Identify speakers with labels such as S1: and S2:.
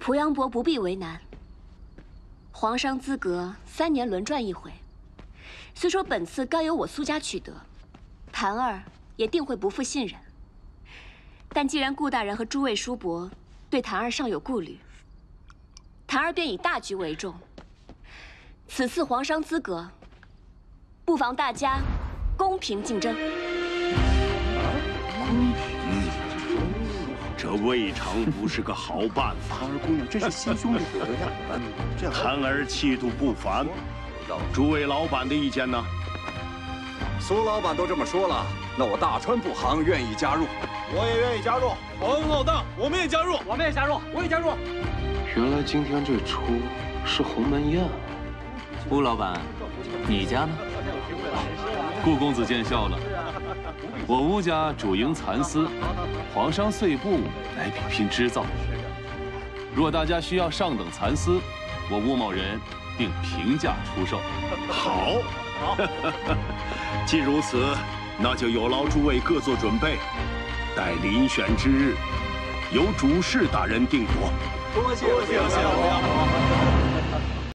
S1: 濮阳伯不必为难。皇商资格三年轮转一回，虽说本次该由我苏家取得，谭儿也定会不负信任。但既然顾大人和诸位叔伯对谭儿尚有顾虑，谭儿便以大局为重。此次皇商资格，不妨大家公平竞争。
S2: 公平这未尝不是个好办法。
S3: 唐 儿姑娘真是心胸了得呀！
S2: 这谭儿气度不凡，诸位老板的意见呢？
S4: 苏老板都这么说了，那我大川布行愿意加入。
S5: 我也愿意加入。
S6: 王老大，我们也加入。
S7: 我们也加入。
S5: 我也加入。
S8: 原来今天这出是鸿门宴。
S9: 吴老板，你家呢？
S6: 顾公子见笑了。我吴家主营蚕丝，皇商碎布来比拼织造。若大家需要上等蚕丝，我吴某人定平价出售。
S2: 好，既如此，那就有劳诸位各做准备，待遴选之日，由主事大人定夺。
S5: 多谢，多谢。